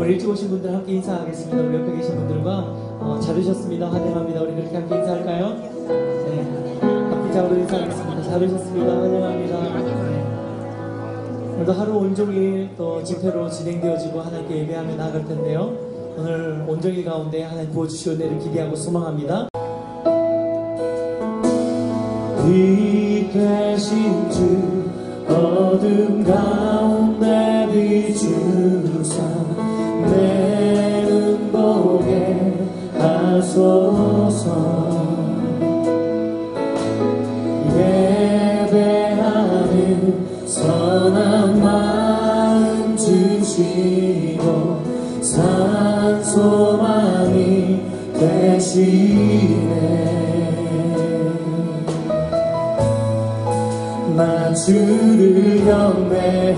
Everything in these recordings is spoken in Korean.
오늘 일찍 오신 분들 함께 인사하겠습니다. 우리 옆에 계신 분들과 어, 잘 오셨습니다. 환영합니다. 우리 그렇게 함께 인사할까요? 네. 합기장으로 인사하겠습니다. 잘 오셨습니다. 환영합니다. 네. 오늘도 하루 온종일 또 집회로 진행되어지고 하나님께 예배하며 나아갈 텐데요. 오늘 온종일 가운데 하나님 부어주시오 내를 기대하고 소망합니다. 빛 되신 주 어둠 가운데 비추사 내 눈 보게 하소서. 예배하는 선한 마음 주시고 산소망이 되시네. 나 주를 경배하리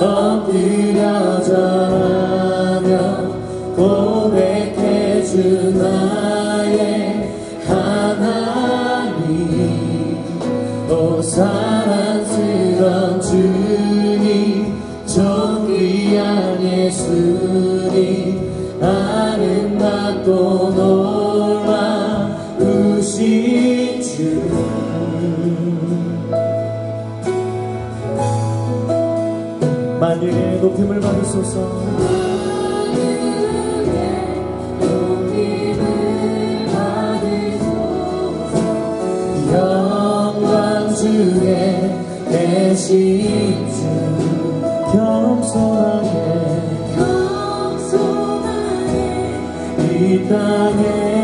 엎드려 절하며 고백해 주 나의 하나님. 오 사랑스런 주님 존귀한 예수님 아름답고 만유의 높임을 받으소서. 영광 주 겸손하게 이 땅에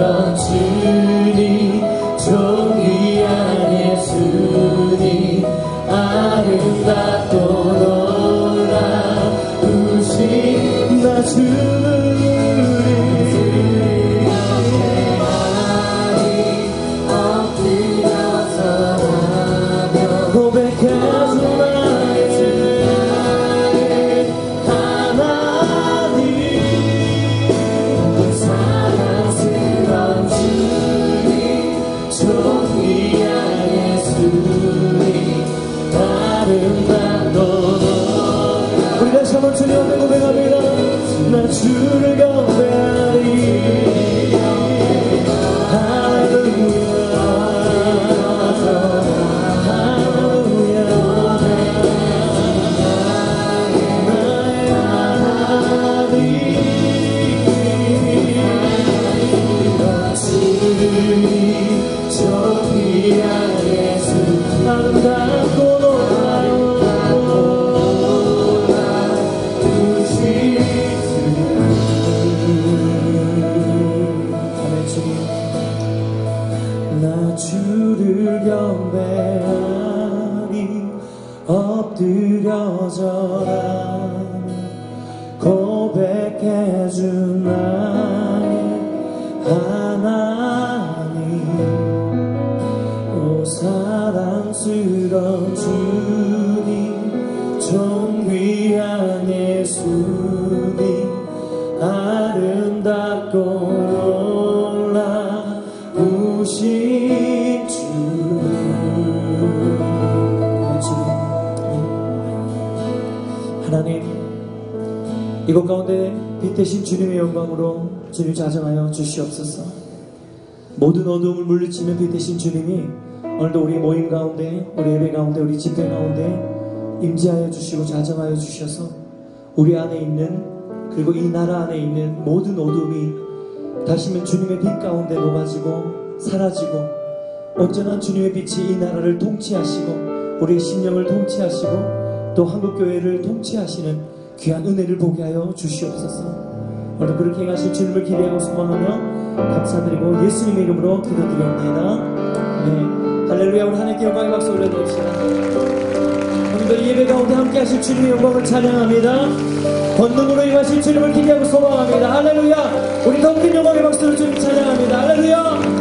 사 사랑스러운 주님 존귀한 예수님 아름답고 놀라우신 주님 하나님 이곳 가운데 빛 대신 주님의 영광으로 주님 자정하여 주시옵소서. 모든 어두움을 물리치는 빛 대신 주님이 오늘도 우리 모임 가운데 우리 예배 가운데 우리 집회 가운데 임재하여 주시고 자정하여 주셔서 우리 안에 있는 그리고 이 나라 안에 있는 모든 어둠이 다시는 주님의 빛 가운데 녹아지고 사라지고 온전한 주님의 빛이 이 나라를 통치하시고 우리의 심령을 통치하시고 또 한국교회를 통치하시는 귀한 은혜를 보게 하여 주시옵소서 오늘 그렇게 행하실 주님을 기대하고 소망하며 감사드리고 예수님의 이름으로 기도드립니다 네. 할렐루야 우리 하나님께 영광의 박수 올려드립시다. 오늘도 이 예배 가운데 함께 하실 주님의 영광을 찬양합니다. 권능으로 임하실 주님을 기대하고 소망합니다. 할렐루야 우리 더 큰 영광의 박수를 주님 찬양합니다. 할렐루야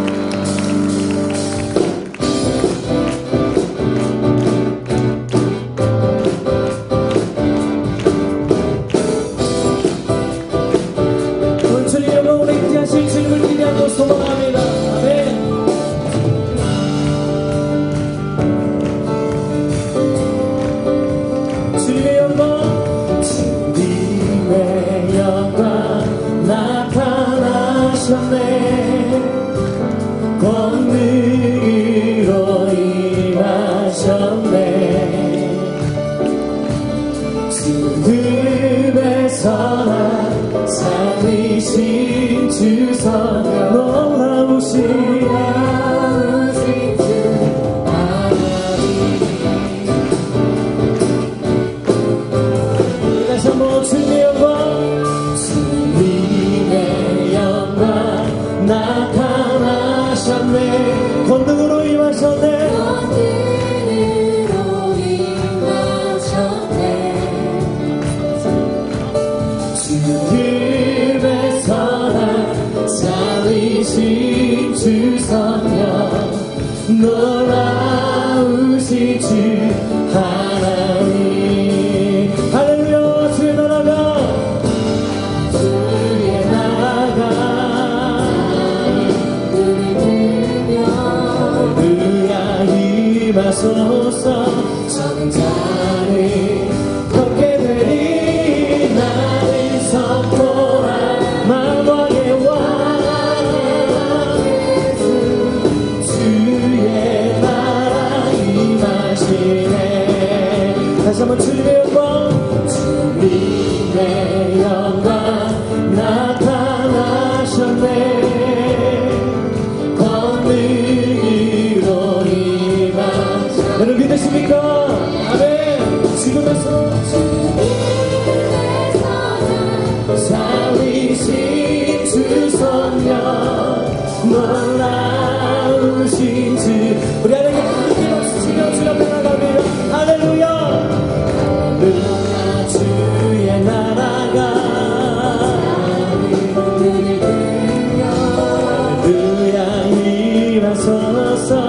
Sana sana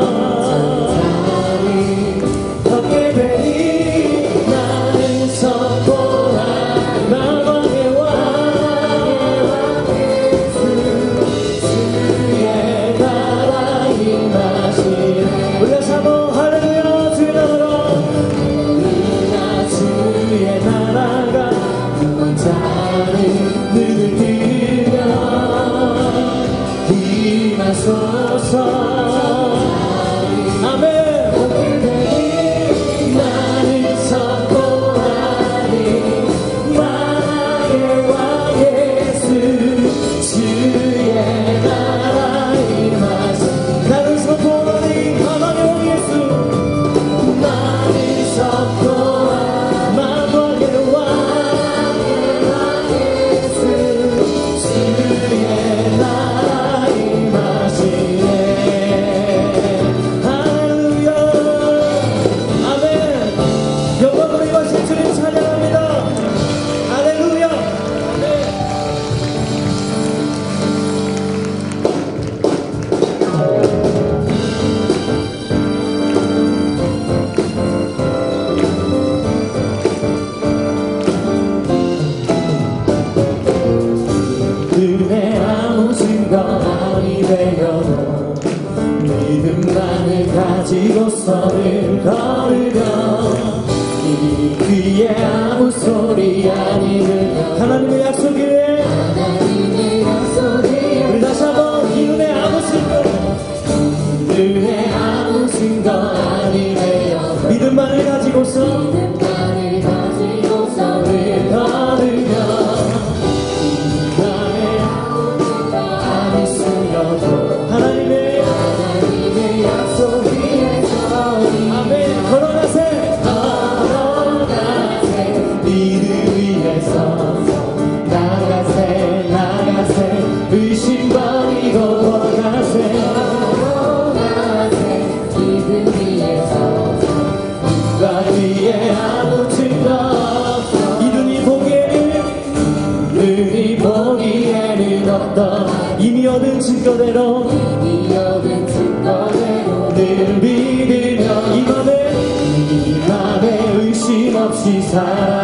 사랑을 가지고 서를 걸으면 이 귀에 아무 소리 아니는 하나님의 약속을 증거대로 이 기억은 증거대로 늘 믿으며 이 맘에 이 맘에 의심 없이 살아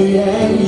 the end.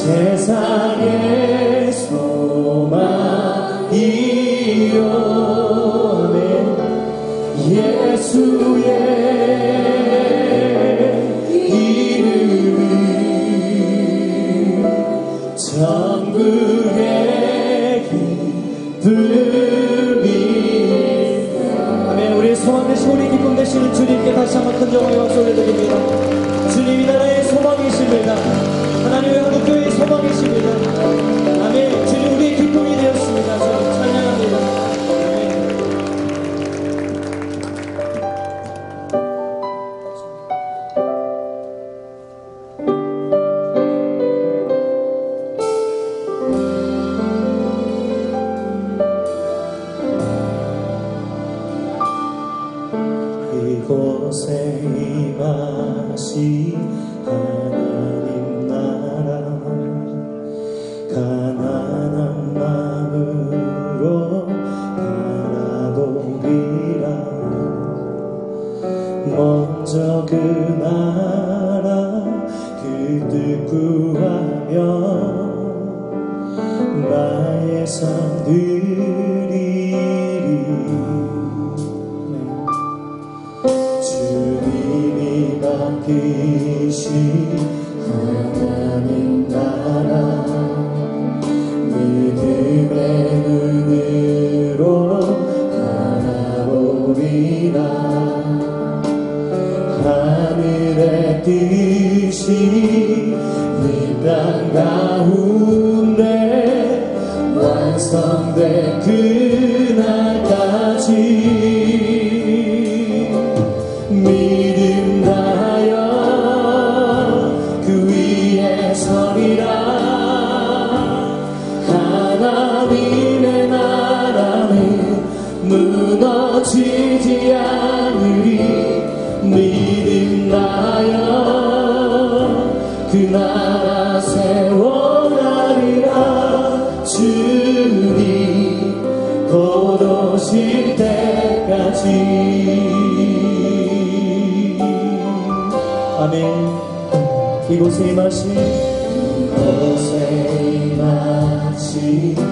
세상의 소망이요 예수의 이름이 천국의 기쁨이 아멘. 우리의 소망 되시고 우리 기쁨 되시는 주님께 다시 한번 큰 영광을 올려드립니다. 주님이 나라의 소망이십니다. 이곳에 임하시 Ты мы тогда 아멘. 이곳에 마신 이곳에 마신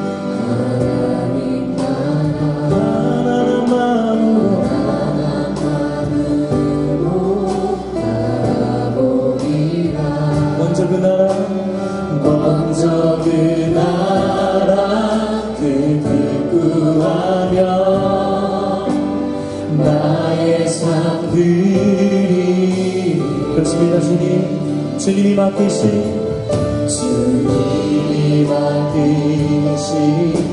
mati si Sunyi mati si